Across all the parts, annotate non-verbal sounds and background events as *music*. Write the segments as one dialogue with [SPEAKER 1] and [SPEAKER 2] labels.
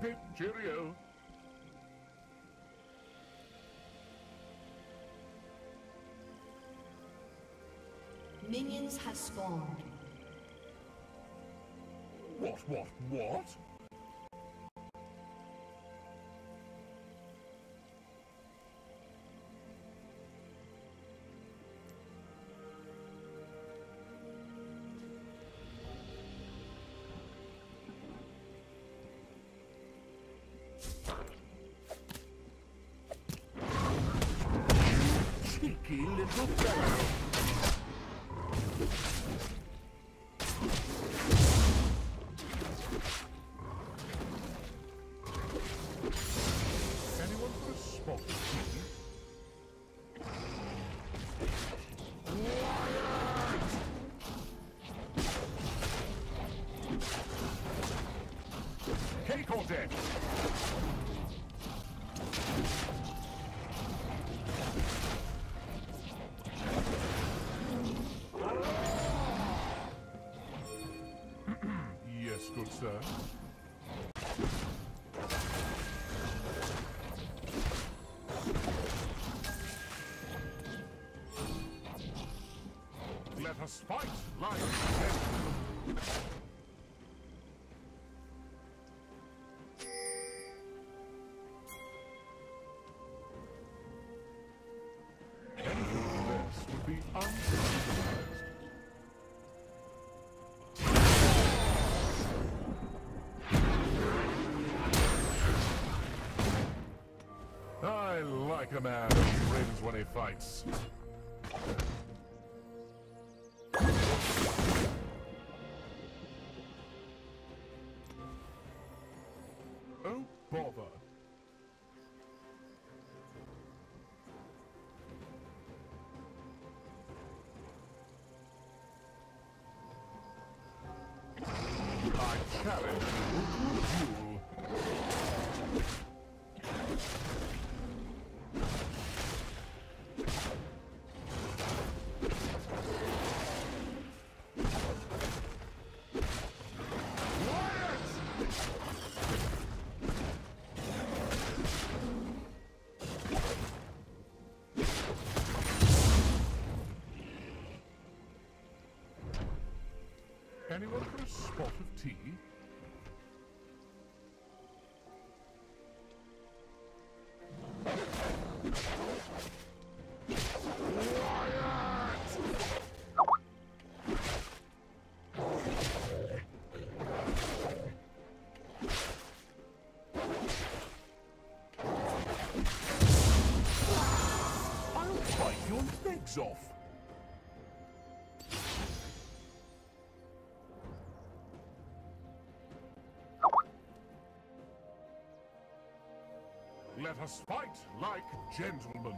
[SPEAKER 1] Pip pip, cheerio.
[SPEAKER 2] Minions have spawned.
[SPEAKER 1] What, what, what? Cheeky little fellow. Sir. Let us fight like. Man who when he fights. Oh, bother. I challenge spot of tea? Off! Let us fight like gentlemen.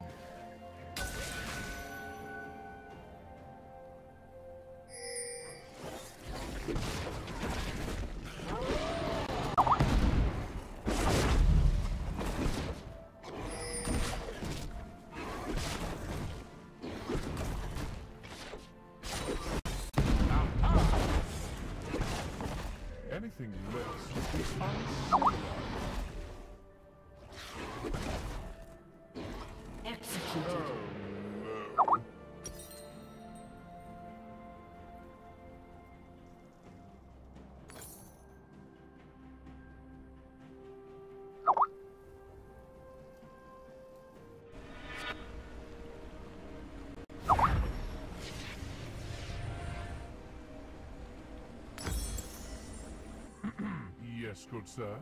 [SPEAKER 1] Yes, good sir.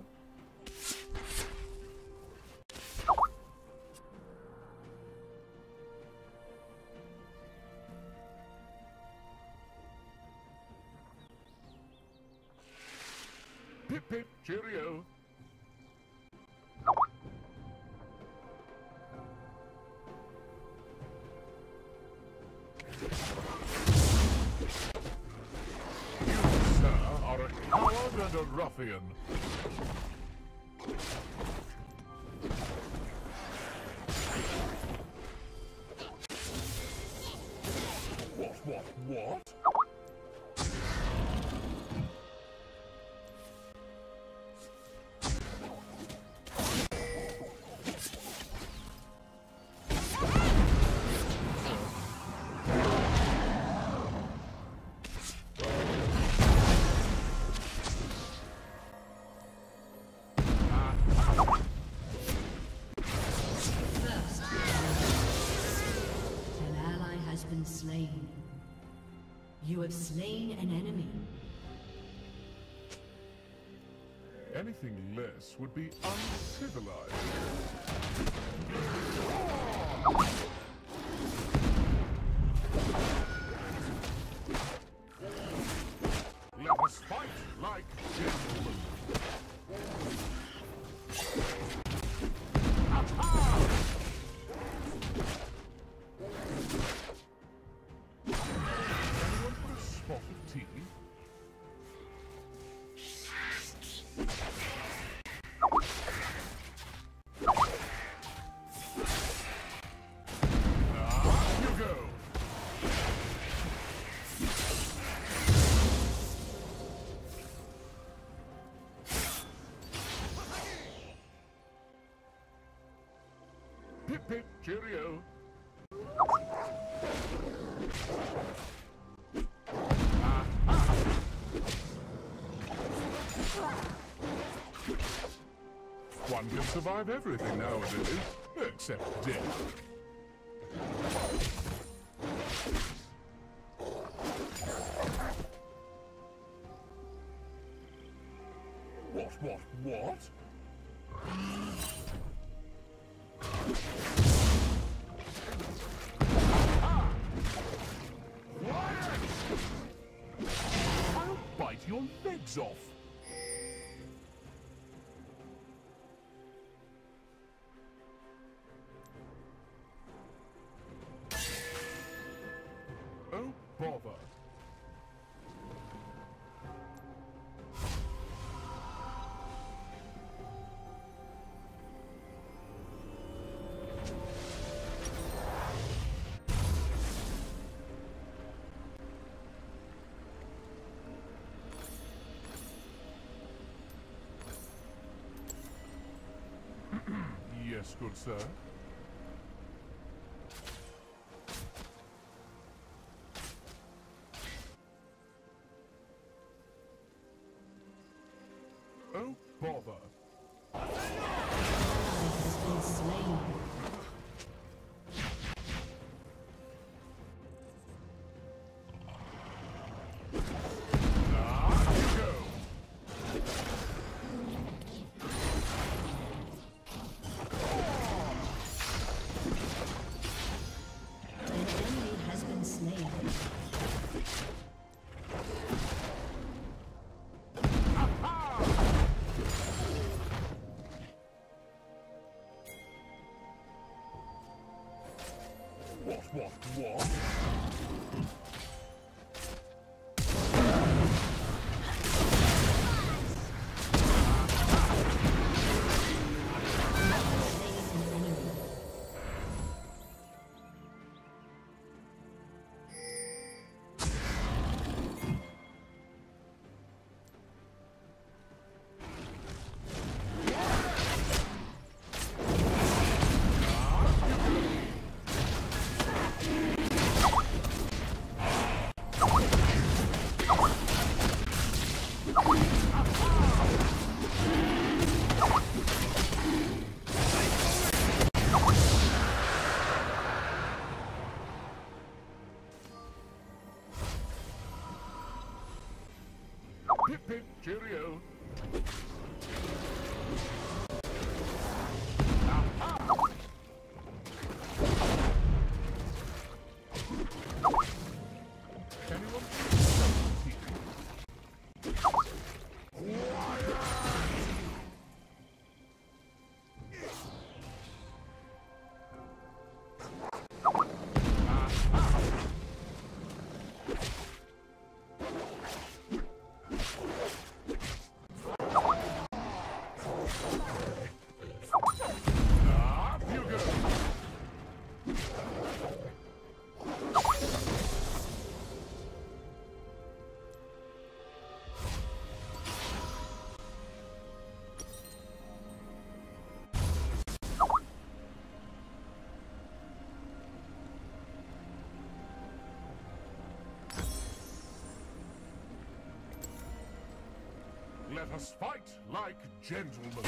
[SPEAKER 1] Pip pip, cheerio. Ruffian. What, what, what?
[SPEAKER 2] You have slain an enemy.
[SPEAKER 1] Anything less would be uncivilized. Cheerio. One can survive everything nowadays, except death. Yes, good sir. Cheerio. Let us fight like gentlemen.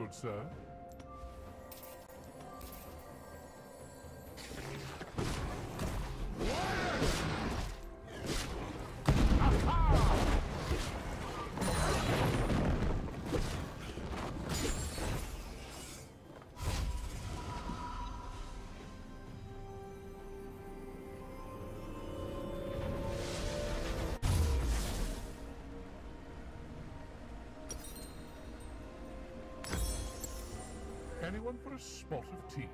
[SPEAKER 1] Good sir. Anyone for a spot of tea?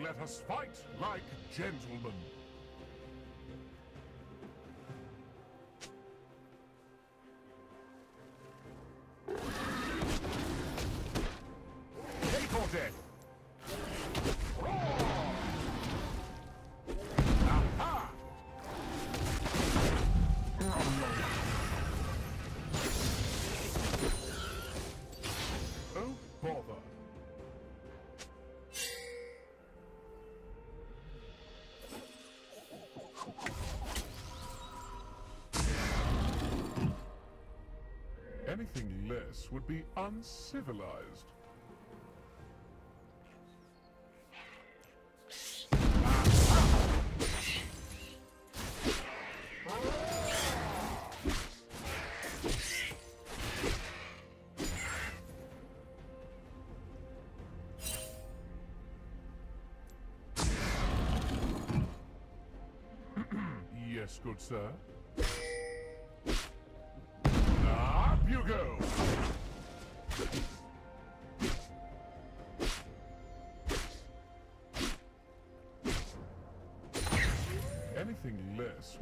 [SPEAKER 1] Let us fight like gentlemen. Anything less would be uncivilized. *clears throat* Yes, good sir.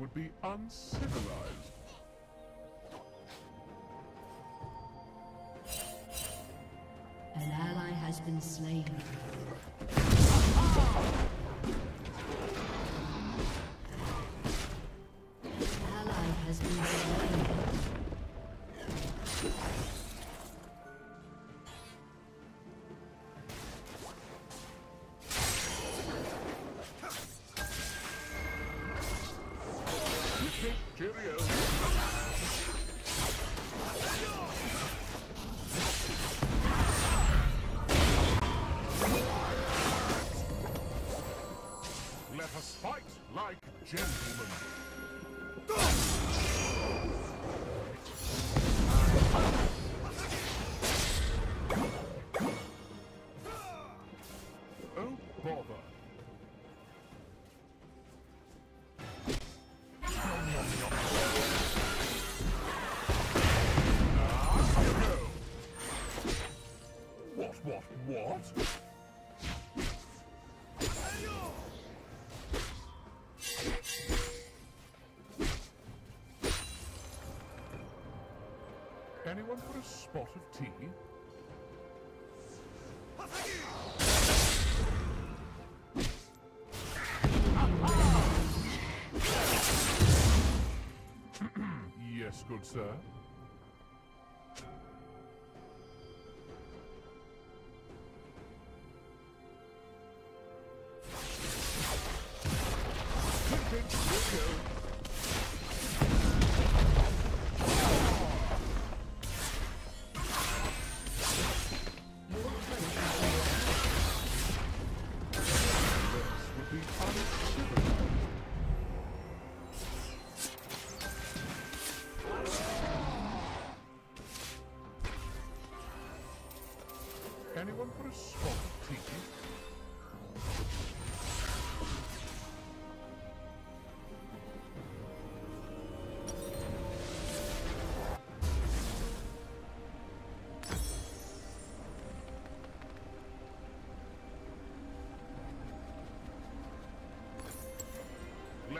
[SPEAKER 1] Would be uncivilized.
[SPEAKER 2] An ally has been slain.
[SPEAKER 1] Cheerio! Anyone for a spot of tea? *clears throat* yes, good sir.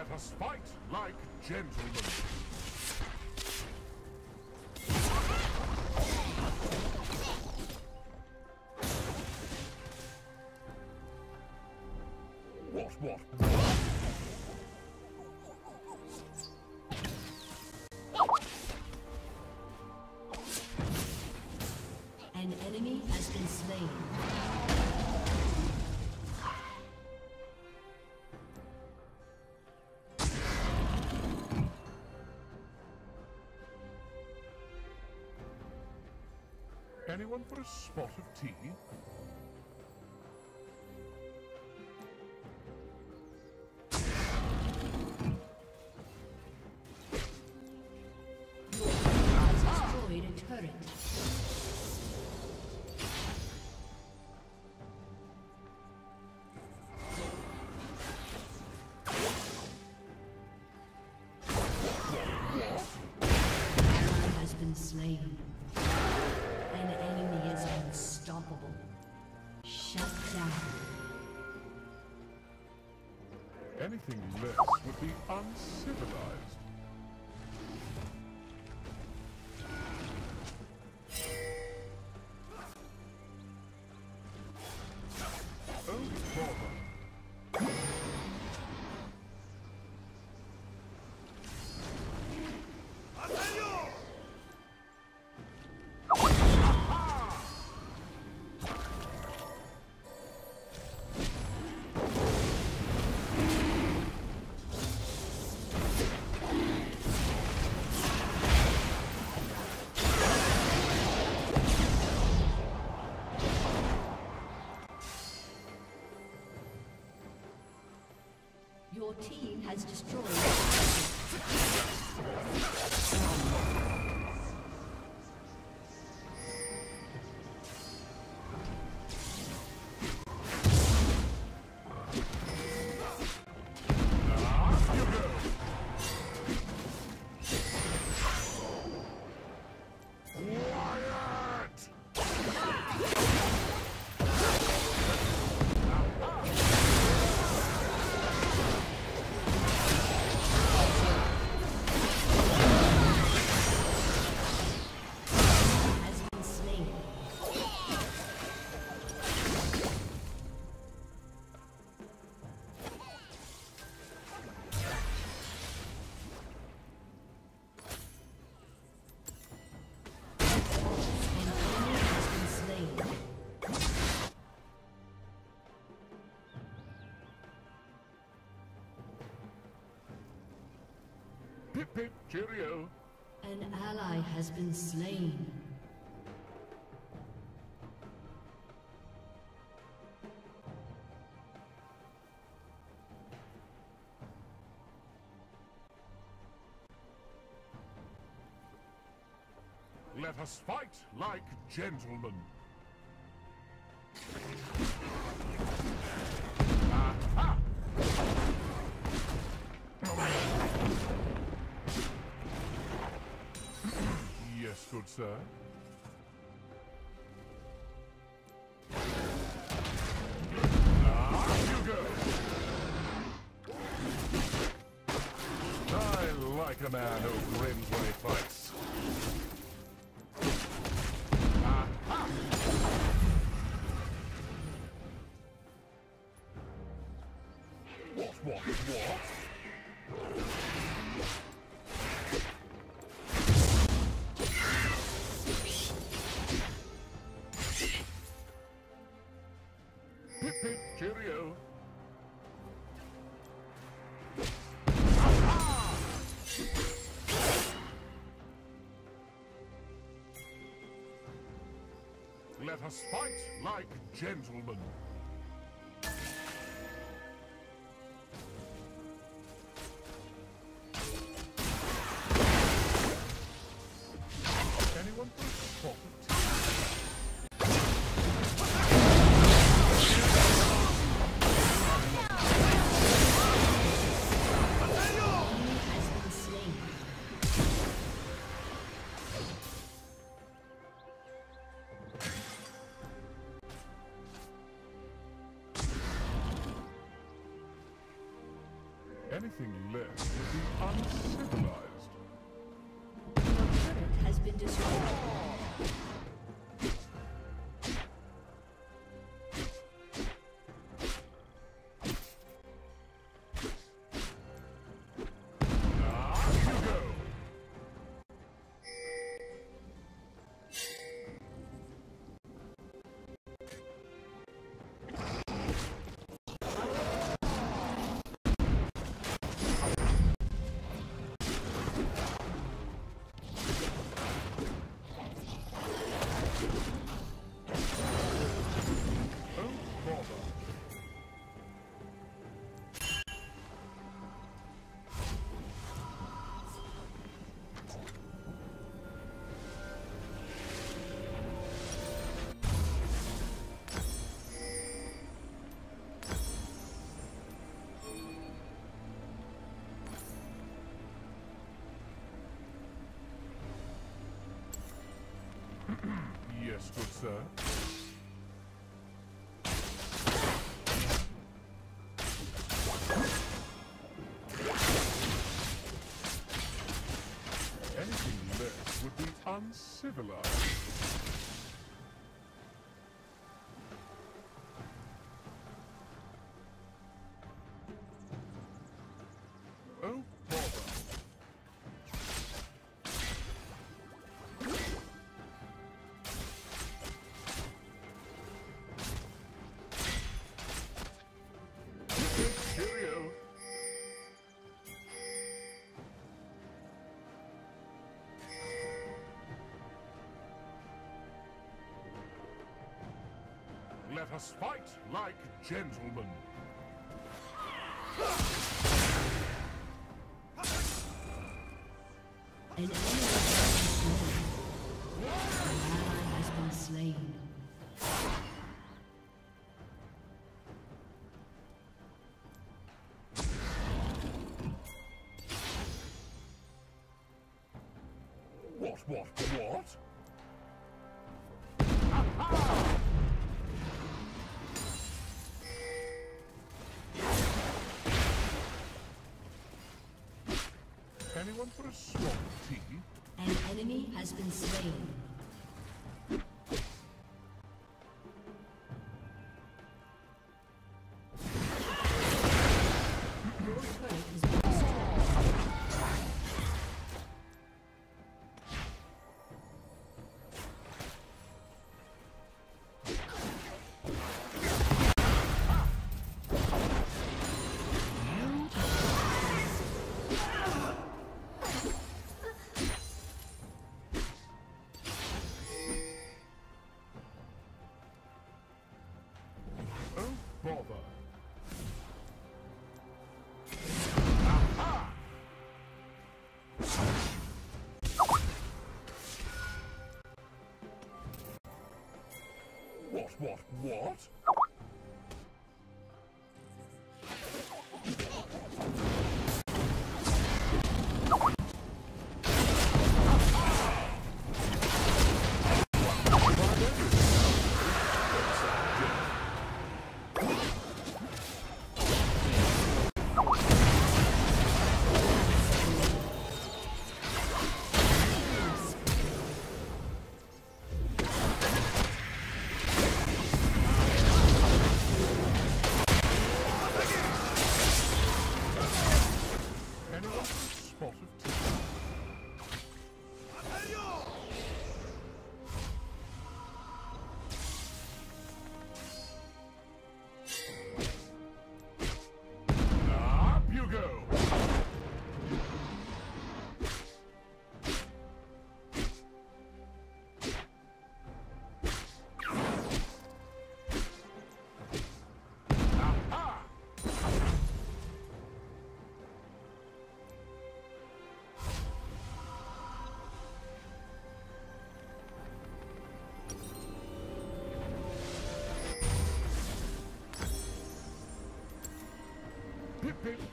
[SPEAKER 1] Let us fight like gentlemen. Anyone for a spot of tea? Would be
[SPEAKER 2] Your team has destroyed.
[SPEAKER 1] Cheerio.
[SPEAKER 2] An ally has been slain.
[SPEAKER 1] Let us fight like gentlemen. Sir. I like a man who Let us fight like gentlemen. Anything less would be uncivilized. Yes, good sir. Anything less would be uncivilized. Let us fight like gentlemen.
[SPEAKER 2] An enemy has been slain. Ally has been slain.
[SPEAKER 1] What, what, what? For a swamp tea?
[SPEAKER 2] An enemy has been slain.
[SPEAKER 1] What, what,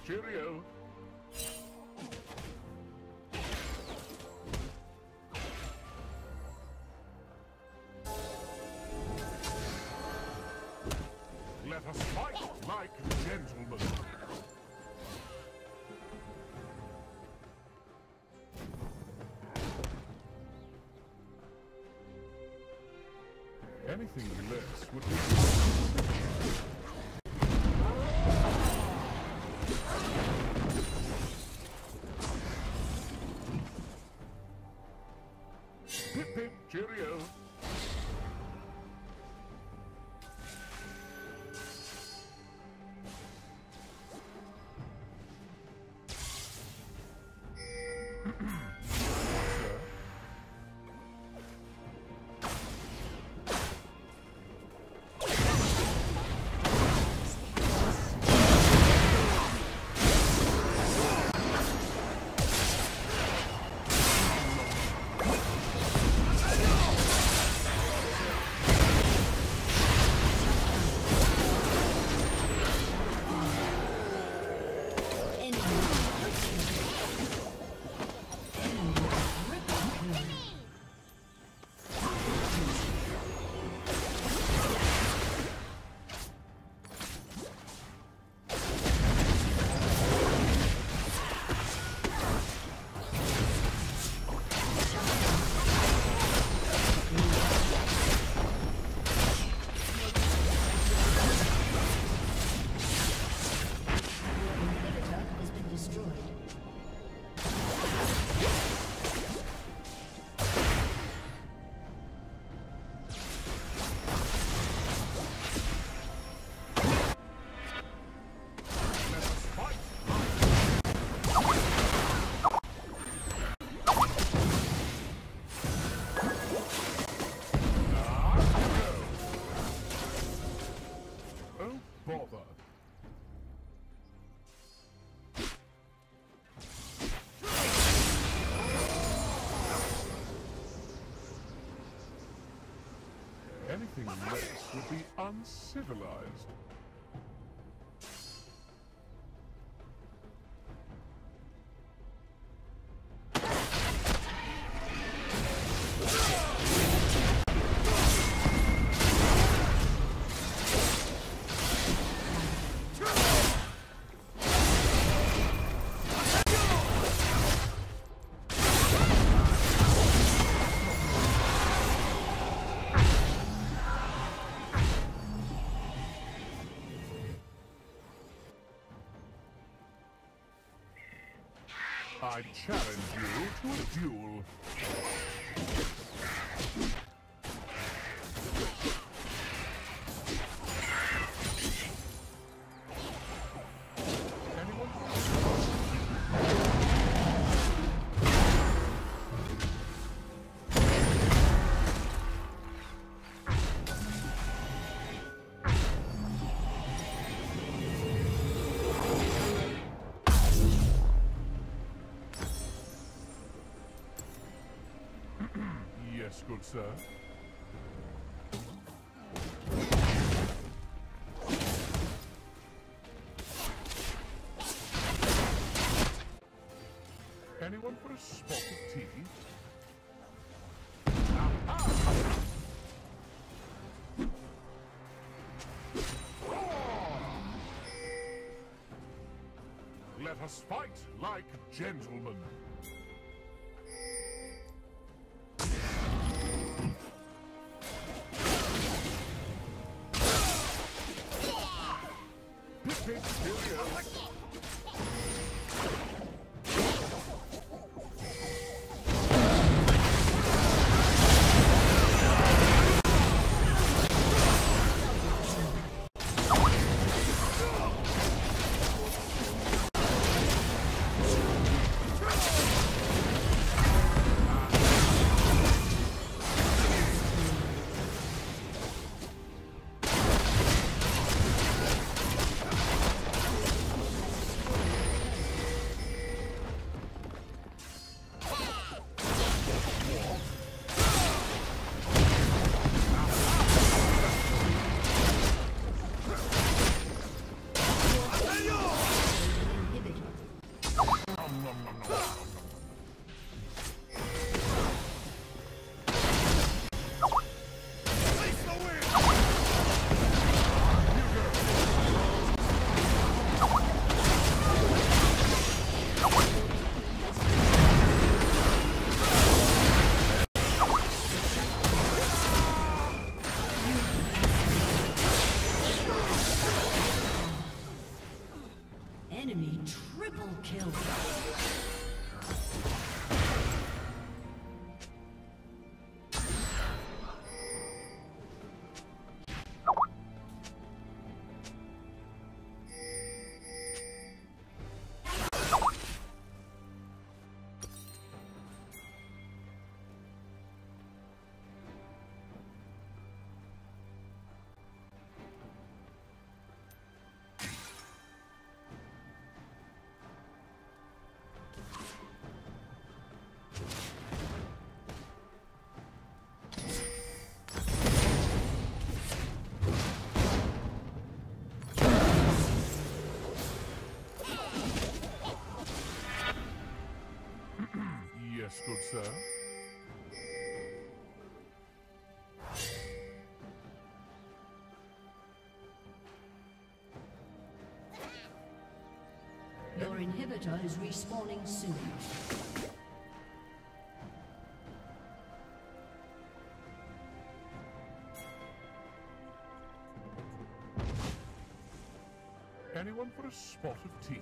[SPEAKER 1] Cheerio. Let us fight like gentlemen. Anything less would be... Anything less would be uncivilized. I challenge you to a duel. Good sir. Anyone for a spot of tea? Let us fight like gentlemen.
[SPEAKER 2] inhibitor is respawning soon.
[SPEAKER 1] Anyone for a spot of tea?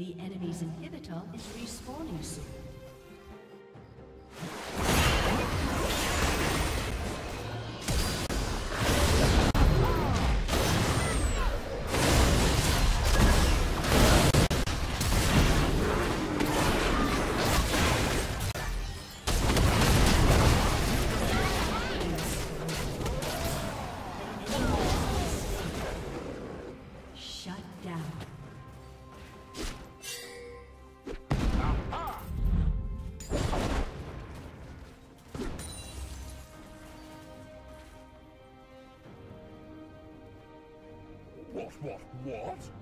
[SPEAKER 2] The enemy's inhibitor is respawning soon.
[SPEAKER 1] What, what?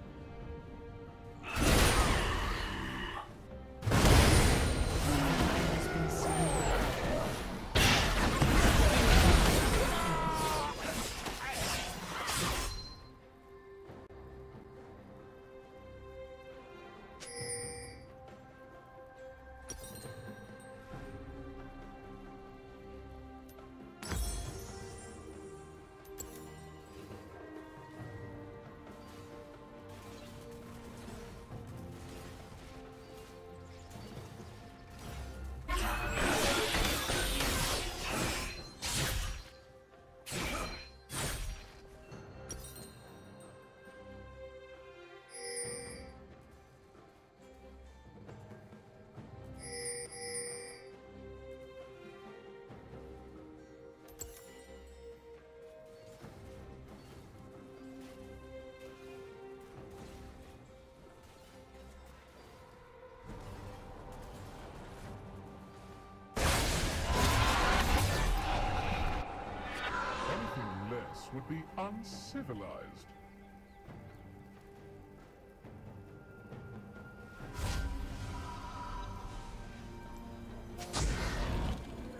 [SPEAKER 1] Would be uncivilized.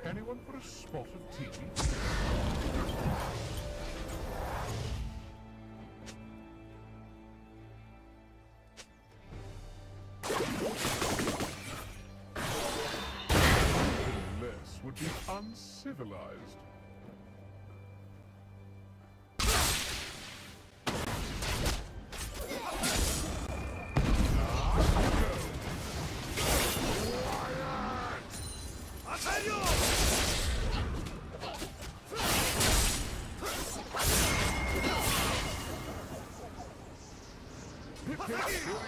[SPEAKER 1] Anyone for a spot of tea? Less Yeah.